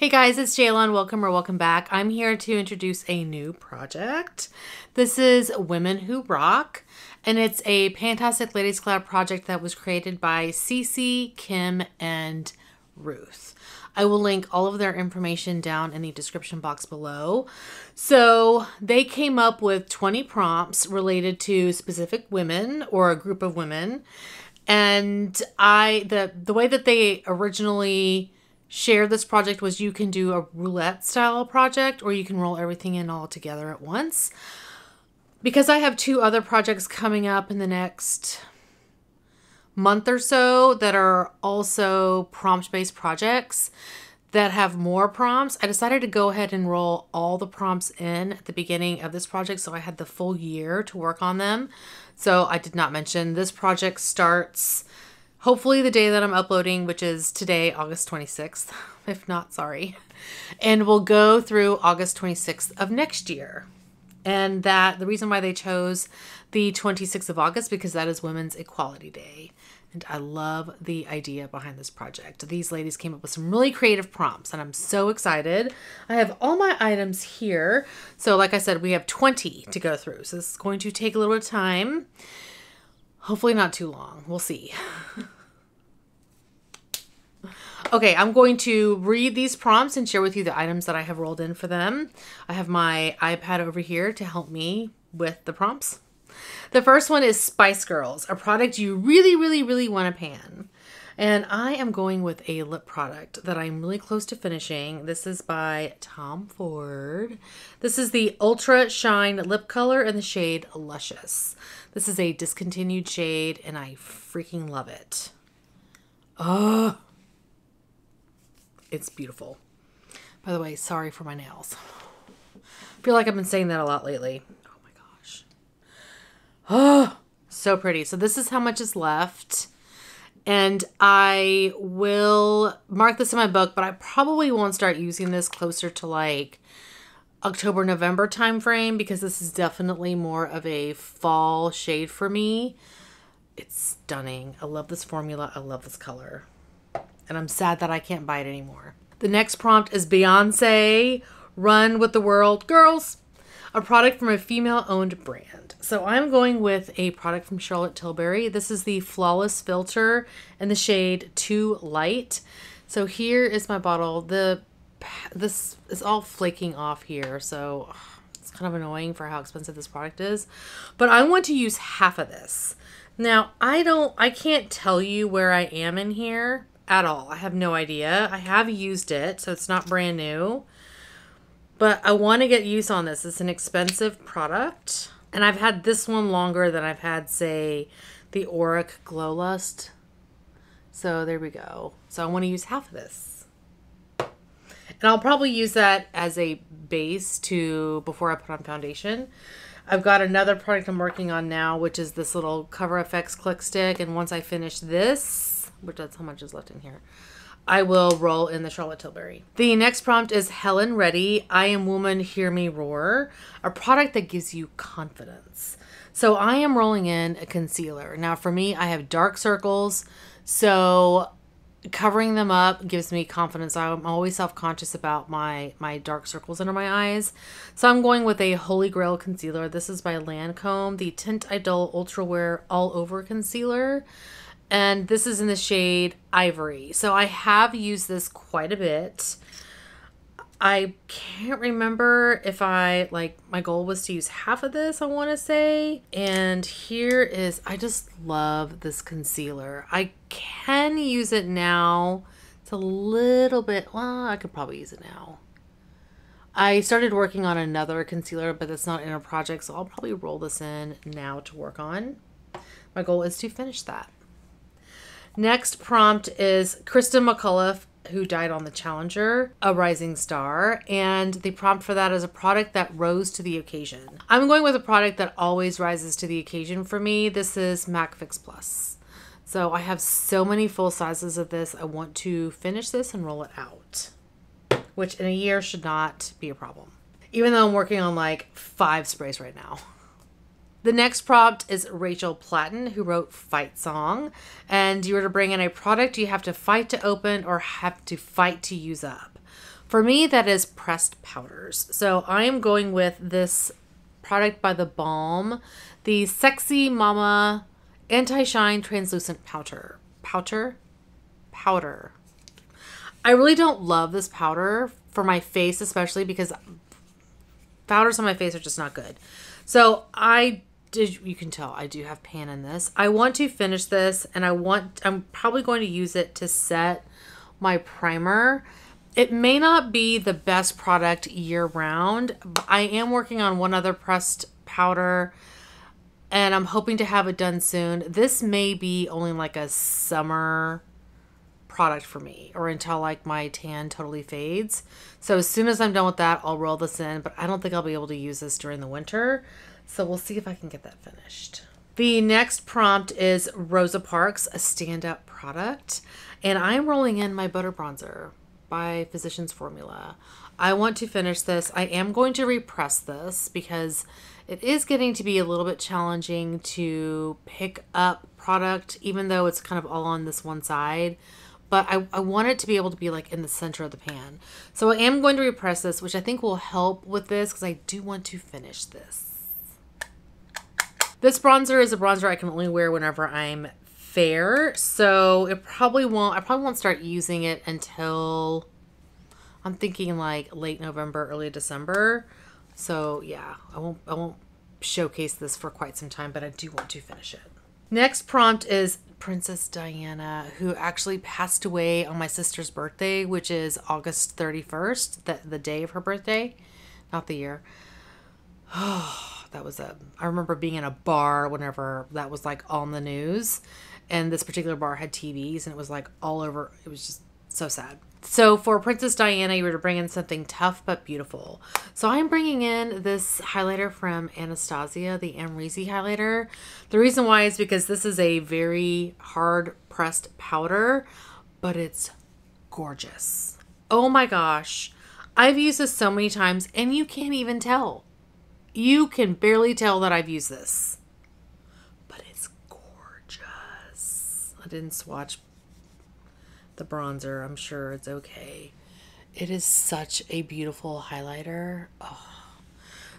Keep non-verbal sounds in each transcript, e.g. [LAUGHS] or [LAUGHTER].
Hey guys, it's Jaylon. Welcome or welcome back. I'm here to introduce a new project. This is Women Who Rock, and it's a Pantastic Ladies Collab project that was created by Cece, Kim, and Ruth. I will link all of their information down in the description box below. So, they came up with 20 prompts related to specific women or a group of women. And I the the way that they originally share this project was you can do a roulette style project or you can roll everything in all together at once. Because I have two other projects coming up in the next month or so that are also prompt based projects that have more prompts, I decided to go ahead and roll all the prompts in at the beginning of this project so I had the full year to work on them. So I did not mention this project starts hopefully the day that I'm uploading, which is today, August 26th. [LAUGHS] If not, sorry. And we'll go through August 26th of next year. And that the reason why they chose the 26th of August because that is Women's Equality Day. And I love the idea behind this project. These ladies came up with some really creative prompts, and I'm so excited. I have all my items here. So, like I said, we have 20 to go through. So, this is going to take a little bit of time. Hopefully, not too long. We'll see. [LAUGHS] Okay, I'm going to read these prompts and share with you the items that I have rolled in for them. I have my iPad over here to help me with the prompts. The first one is Spice Girls, a product you really, really, really want to pan. And I am going with a lip product that I'm really close to finishing. This is by Tom Ford. This is the Ultra Shine Lip Color in the shade Luscious. This is a discontinued shade and I freaking love it. Oh, it's beautiful. By the way, sorry for my nails. I feel like I've been saying that a lot lately. Oh my gosh. Oh, so pretty. So this is how much is left. And I will mark this in my book, but I probably won't start using this closer to like October, November timeframe because this is definitely more of a fall shade for me. It's stunning. I love this formula. I love this color and I'm sad that I can't buy it anymore. The next prompt is Beyonce Run with the World Girls, a product from a female owned brand. So I'm going with a product from Charlotte Tilbury. This is the Flawless Filter in the shade Too Light. So here is my bottle. The this is all flaking off here, so it's kind of annoying for how expensive this product is. But I want to use half of this. Now, I don't I can't tell you where I am in here at all. I have no idea. I have used it, so it's not brand new. But I want to get use on this. It's an expensive product. And I've had this one longer than I've had, say, the Auric Glow Lust. So there we go. So I want to use half of this. And I'll probably use that as a base to before I put on foundation. I've got another product I'm working on now, which is this little Cover FX click stick. And once I finish this, which that's how much is left in here. I will roll in the Charlotte Tilbury. The next prompt is Helen Reddy, I Am Woman, Hear Me Roar, a product that gives you confidence. So I am rolling in a concealer. Now for me, I have dark circles, so covering them up gives me confidence. I'm always self-conscious about my my dark circles under my eyes. So I'm going with a Holy Grail concealer. This is by Lancome, the Tint Idol Ultra Wear All Over Concealer and this is in the shade Ivory. So I have used this quite a bit. I can't remember if I like my goal was to use half of this, I want to say. And here is I just love this concealer. I can use it now. It's a little bit, well, I could probably use it now. I started working on another concealer, but it's not in a project, so I'll probably roll this in now to work on. My goal is to finish that. Next prompt is Kristen McCullough, who died on the Challenger, a rising star. And the prompt for that is a product that rose to the occasion. I'm going with a product that always rises to the occasion for me. This is MAC Fix Plus. So I have so many full sizes of this. I want to finish this and roll it out, which in a year should not be a problem. Even though I'm working on like five sprays right now. [LAUGHS] The next prompt is Rachel Platten, who wrote Fight Song. And you were to bring in a product you have to fight to open or have to fight to use up. For me, that is pressed powders. So I am going with this product by The Balm, the Sexy Mama Anti-Shine Translucent Powder. Powder? Powder. I really don't love this powder for my face, especially because powders on my face are just not good. So I did, you can tell I do have pan in this. I want to finish this and I want, I'm probably going to use it to set my primer. It may not be the best product year round. I am working on one other pressed powder and I'm hoping to have it done soon. This may be only like a summer product for me or until like my tan totally fades. So as soon as I'm done with that, I'll roll this in, but I don't think I'll be able to use this during the winter. So we'll see if I can get that finished. The next prompt is Rosa Parks, a stand-up product. And I'm rolling in my Butter Bronzer by Physicians Formula. I want to finish this. I am going to repress this because it is getting to be a little bit challenging to pick up product, even though it's kind of all on this one side. But I, I want it to be able to be like in the center of the pan. So I am going to repress this, which I think will help with this because I do want to finish this. This bronzer is a bronzer I can only wear whenever I'm fair. So it probably won't, I probably won't start using it until I'm thinking like late November, early December. So yeah, I won't, I won't showcase this for quite some time, but I do want to finish it. Next prompt is Princess Diana, who actually passed away on my sister's birthday, which is August 31st, the, the day of her birthday, not the year. [SIGHS] Oh, That was a I remember being in a bar whenever that was like on the news and this particular bar had TVs and it was like all over it was just so sad. So for Princess Diana, you were to bring in something tough but beautiful. So I'm bringing in this highlighter from Anastasia, the Amrezy highlighter. The reason why is because this is a very hard pressed powder, but it's gorgeous. Oh my gosh. I've used this so many times and you can't even tell. You can barely tell that I've used this. But it's gorgeous. I didn't swatch the bronzer. I'm sure it's okay. It is such a beautiful highlighter. Oh.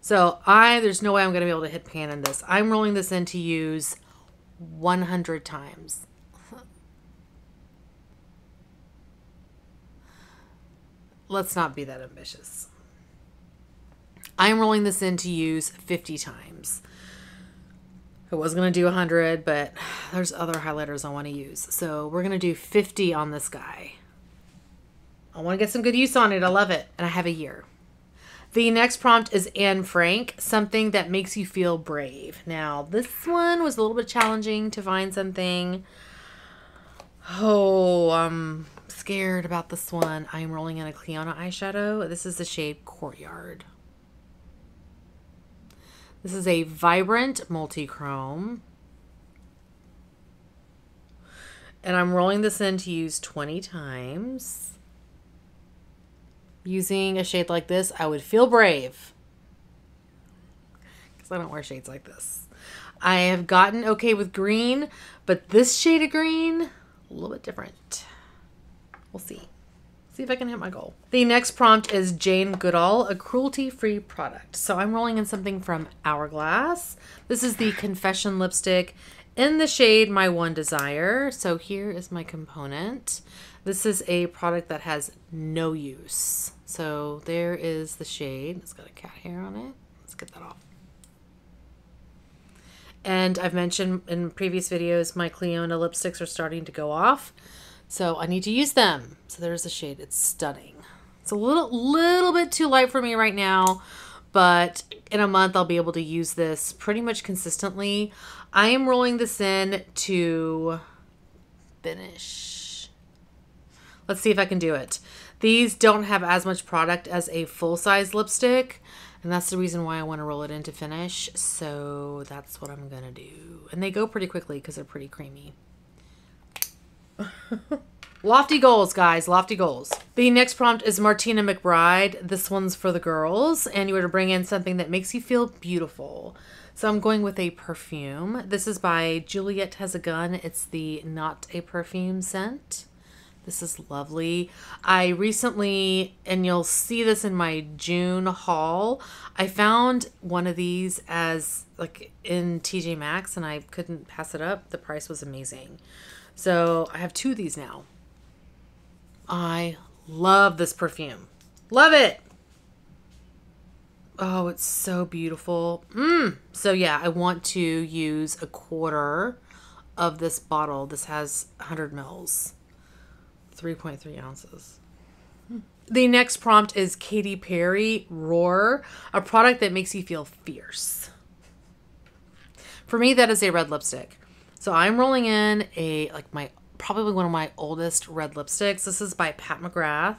So I, there's no way I'm going to be able to hit pan in this. I'm rolling this in to use 100 times. [LAUGHS] Let's not be that ambitious. I'm rolling this in to use 50 times. I was going to do 100, but there's other highlighters I want to use. So we're going to do 50 on this guy. I want to get some good use on it. I love it. And I have a year. The next prompt is Anne Frank, something that makes you feel brave. Now, this one was a little bit challenging to find something. Oh, I'm scared about this one. I'm rolling in a Clionadh eyeshadow. This is the shade Courtyard. This is a vibrant multi-chrome. And I'm rolling this in to use 20 times. Using a shade like this, I would feel brave. Because I don't wear shades like this. I have gotten okay with green, but this shade of green, a little bit different. We'll see. See if I can hit my goal. The next prompt is Jane Goodall, a cruelty-free product. So I'm rolling in something from Hourglass. This is the Confession lipstick in the shade My One Desire. So here is my component. This is a product that has no use. So there is the shade. It's got a cat hair on it. Let's get that off. And I've mentioned in previous videos, my Clionadh lipsticks are starting to go off. So I need to use them. So there's the shade. It's stunning. It's a little, little bit too light for me right now, but in a month I'll be able to use this pretty much consistently. I am rolling this in to finish. Let's see if I can do it. These don't have as much product as a full-size lipstick, and that's the reason why I want to roll it in to finish. So that's what I'm going to do. And they go pretty quickly because they're pretty creamy. [LAUGHS] lofty goals, guys. Lofty goals. The next prompt is Martina McBride. This one's for the girls, and you were to bring in something that makes you feel beautiful. So I'm going with a perfume. This is by Juliet Has a Gun. It's the Not a Perfume scent. This is lovely. I recently, and you'll see this in my June haul, I found one of these as like in TJ Maxx and I couldn't pass it up. The price was amazing. So I have two of these now. I love this perfume. Love it. Oh, it's so beautiful. Mm. So yeah, I want to use a quarter of this bottle. This has 100 mils. 3.3 ounces. The next prompt is Katy Perry Roar, a product that makes you feel fierce. For me, that is a red lipstick. So I'm rolling in a, like my, probably one of my oldest red lipsticks. This is by Pat McGrath.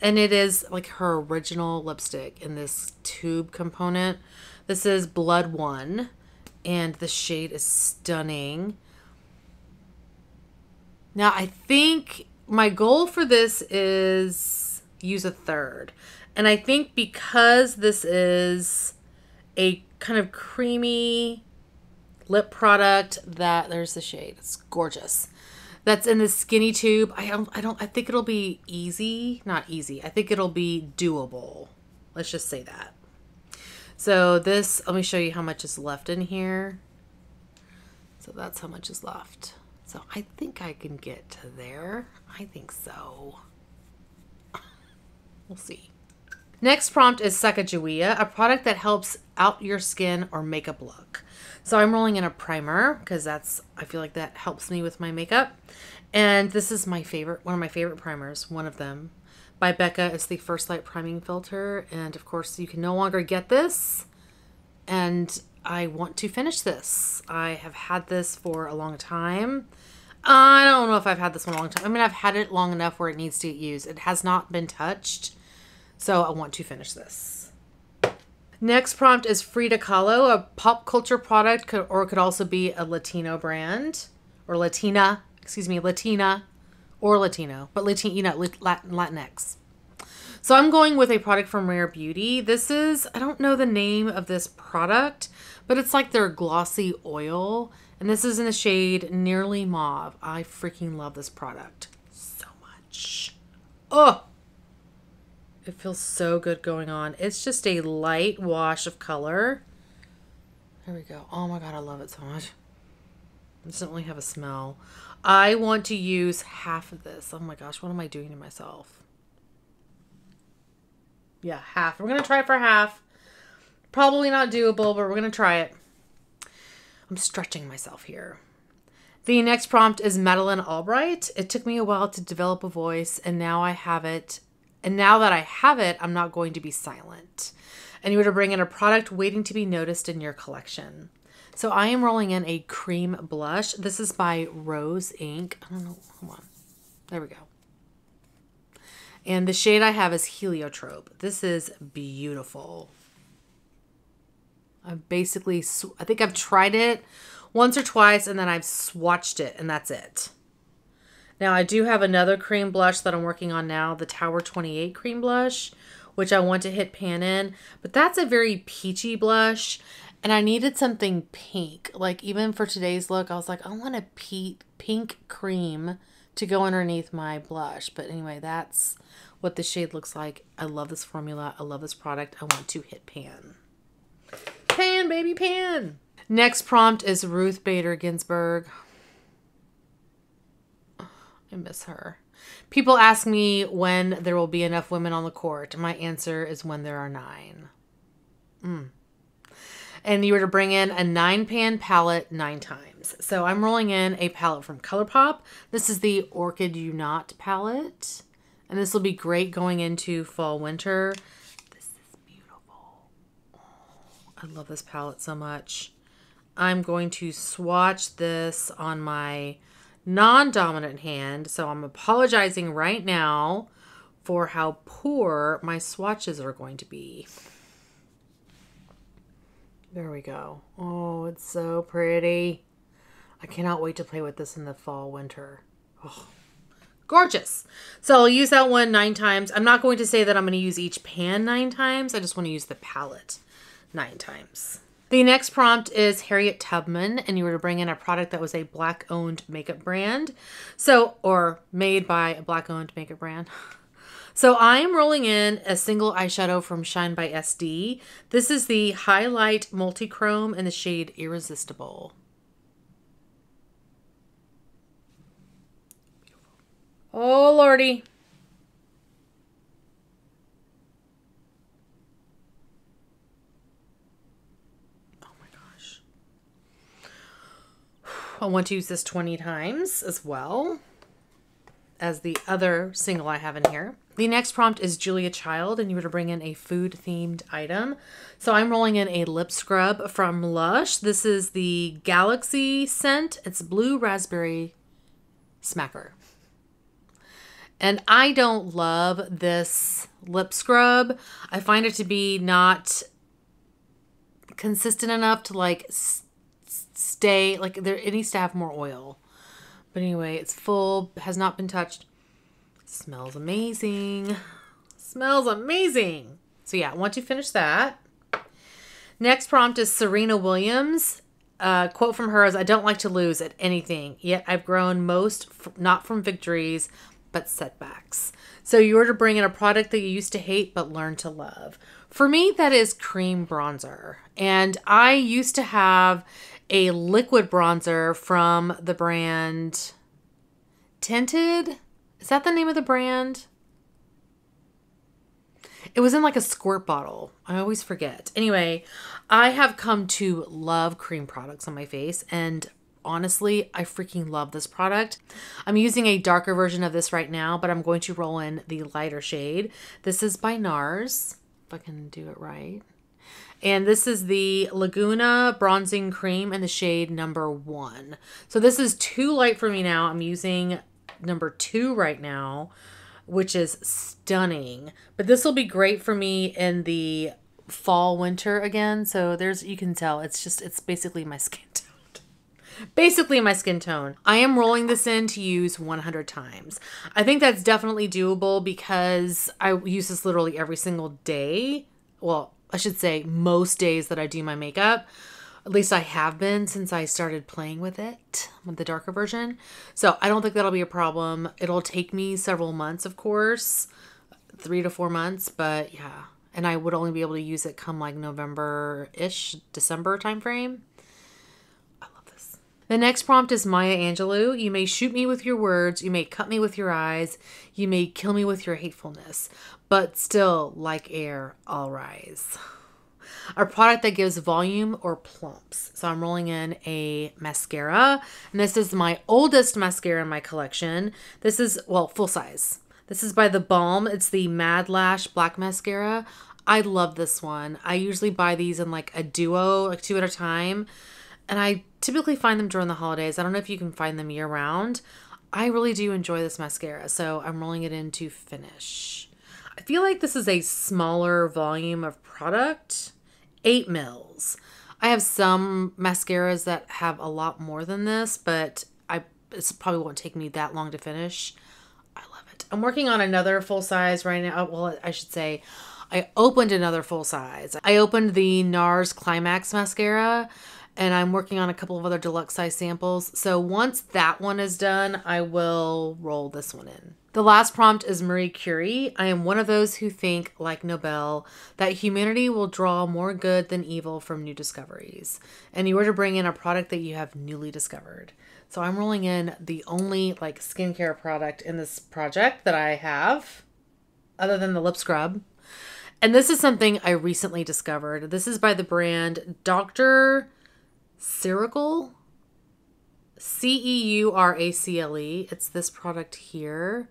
And it is like her original lipstick in this tube component. This is Blood One. And the shade is stunning. Now, I think my goal for this is use a third. And I think because this is a kind of creamy lip product that there's the shade. It's gorgeous. That's in the skinny tube. I don't I don't I think it'll be easy, not easy. I think it'll be doable. Let's just say that. So this, let me show you how much is left in here. So that's how much is left. So I think I can get to there. I think so. [LAUGHS] we'll see. Next prompt is Sacagawea, a product that helps out your skin or makeup look. So I'm rolling in a primer because that's, I feel like that helps me with my makeup. And this is my favorite, one of my favorite primers, one of them by Becca. It's the First Light Priming Filter. And of course, you can no longer get this. And I want to finish this. I have had this for a long time. I don't know if I've had this one a long time. I mean, I've had it long enough where it needs to get used. It has not been touched. So I want to finish this. Next prompt is Frida Kahlo, a pop culture product, or it could also be a Latino brand, or Latina, excuse me, Latina, or Latino, but Latino, you know, Latin, Latinx. So I'm going with a product from Rare Beauty. This is, I don't know the name of this product, but it's like their glossy oil. And this is in the shade Nearly Mauve. I freaking love this product so much. Oh, it feels so good going on. It's just a light wash of color. There we go. Oh my God, I love it so much. It doesn't really have a smell. I want to use half of this. Oh my gosh, what am I doing to myself? Yeah, half. We're going to try for half. Probably not doable, but we're going to try it. I'm stretching myself here. The next prompt is Madeleine Albright. It took me a while to develop a voice, and now I have it. And now that I have it, I'm not going to be silent. And you were to bring in a product waiting to be noticed in your collection. So I am rolling in a cream blush. This is by Rose Inc. I don't know. Hold on. There we go. And the shade I have is Heliotrope. This is beautiful. I've basically, I think I've tried it once or twice and then I've swatched it and that's it. Now I do have another cream blush that I'm working on now, the Tower 28 cream blush, which I want to hit pan in, but that's a very peachy blush and I needed something pink. Like even for today's look, I was like, I want a pink cream to go underneath my blush. But anyway, that's what the shade looks like. I love this formula. I love this product. I want to hit pan. Pan, baby, pan. Next prompt is Ruth Bader Ginsburg. I miss her. People ask me when there will be enough women on the court. My answer is when there are nine. Mm. And you were to bring in a nine pan palette nine times. So I'm rolling in a palette from ColourPop. This is the Orchid You Not palette. And this will be great going into fall winter. This is beautiful. Oh, I love this palette so much. I'm going to swatch this on my non-dominant hand. So I'm apologizing right now for how poor my swatches are going to be. There we go. Oh, it's so pretty. I cannot wait to play with this in the fall, winter. Oh gorgeous. So I'll use that one nine times. I'm not going to say that I'm going to use each pan nine times. I just want to use the palette nine times. The next prompt is Harriet Tubman, and you were to bring in a product that was a black owned makeup brand. So, or made by a black owned makeup brand. [LAUGHS] So I'm rolling in a single eyeshadow from Shine by SD. This is the Highlight Multi-Chrome in the shade Irresistible. Oh, lordy. I want to use this 20 times as well as the other single I have in here. The next prompt is Julia Child, and you were to bring in a food themed item. So I'm rolling in a lip scrub from Lush. This is the Galaxy scent. It's blue raspberry smacker. And I don't love this lip scrub. I find it to be not consistent enough to like stay like there it needs to have more oil. But anyway, it's full, has not been touched. Smells amazing. Smells amazing. So yeah, once you finish that. Next prompt is Serena Williams. Uh, quote from her is I don't like to lose at anything, yet I've grown most not from victories, but setbacks. So you're to bring in a product that you used to hate but learn to love. For me, that is cream bronzer. And I used to have a liquid bronzer from the brand Tinted. Is that the name of the brand? It was in like a squirt bottle. I always forget. Anyway, I have come to love cream products on my face and honestly, I freaking love this product. I'm using a darker version of this right now, but I'm going to roll in the lighter shade. This is by NARS, if I can do it right. And this is the Laguna Bronzing Cream in the shade number one. So this is too light for me now. I'm using number two right now, which is stunning. But this will be great for me in the fall winter again. So there's you can tell it's just it's basically my skin tone. Basically my skin tone. I am rolling this in to use 100 times. I think that's definitely doable because I use this literally every single day. Well, I should say most days that I do my makeup. At least I have been since I started playing with it, with the darker version. So I don't think that'll be a problem. It'll take me several months, of course, three to four months, but yeah. And I would only be able to use it come like November-ish, December timeframe. I love this. The next prompt is Maya Angelou. You may shoot me with your words, you may cut me with your eyes, you may kill me with your hatefulness, but still, like air, I'll rise a product that gives volume or plumps. So I'm rolling in a mascara, and this is my oldest mascara in my collection. This is, well, full size. This is by The Balm. It's the Mad Lash Black Mascara. I love this one. I usually buy these in like a duo, like two at a time. And I typically find them during the holidays. I don't know if you can find them year round. I really do enjoy this mascara, so I'm rolling it in to finish. I feel like this is a smaller volume of product eight mils. I have some mascaras that have a lot more than this, but I it probably won't take me that long to finish. I love it. I'm working on another full size right now. Well, I should say I opened another full size. I opened the NARS Climax mascara and I'm working on a couple of other deluxe size samples. So once that one is done, I will roll this one in. The last prompt is Marie Curie. I am one of those who think, like Nobel, that humanity will draw more good than evil from new discoveries. And you are to bring in a product that you have newly discovered. So I'm rolling in the only like skincare product in this project that I have, other than the lip scrub. And this is something I recently discovered. This is by the brand Dr. Ceuracle. C E U R A C L E. It's this product here.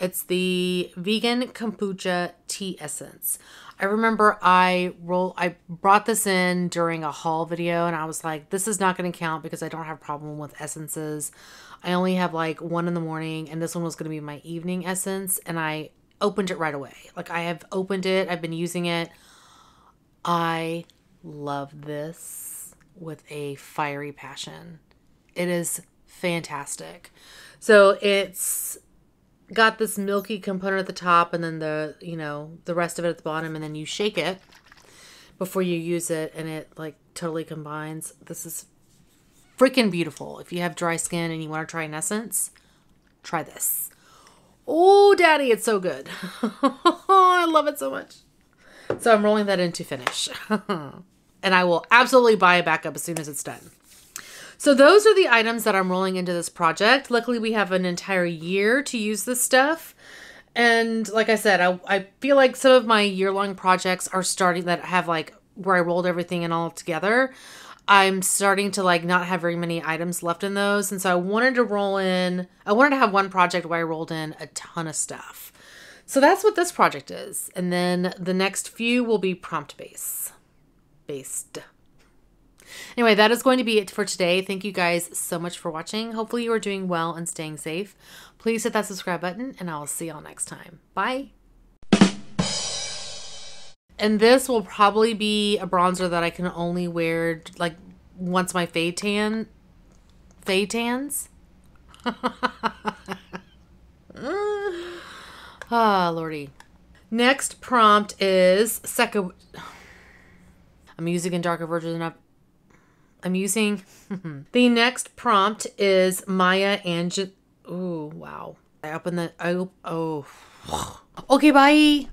It's the vegan kombucha tea essence. I remember I roll I brought this in during a haul video and I was like, this is not going to count because I don't have a problem with essences. I only have like one in the morning and this one was going to be my evening essence and I opened it right away. Like I have opened it, I've been using it. I love this with a fiery passion. It is fantastic. So it's got this milky component at the top and then the, you know, the rest of it at the bottom and then you shake it before you use it and it like totally combines. This is freaking beautiful. If you have dry skin and you want to try an essence, try this. Oh, daddy, it's so good. [LAUGHS] I love it so much. So I'm rolling that into finish. [LAUGHS] and I will absolutely buy a backup as soon as it's done. So those are the items that I'm rolling into this project. Luckily, we have an entire year to use this stuff. And like I said, I, I feel like some of my year long projects are starting that have like where I rolled everything and all together. I'm starting to like not have very many items left in those. And so I wanted to roll in, I wanted to have one project where I rolled in a ton of stuff. So that's what this project is. And then the next few will be prompt base based. Anyway, that is going to be it for today. Thank you guys so much for watching. Hopefully you are doing well and staying safe. Please hit that subscribe button and I will see y'all next time. Bye. And this will probably be a bronzer that I can only wear like once my fade tan fade tans. [LAUGHS] ah, lordy. Next prompt is second. [SIGHS] I'm using in darker version of I'm using. [LAUGHS] the next prompt is Maya Angelou. Ooh, wow. I open the. Oh, oh. [SIGHS] Okay, bye.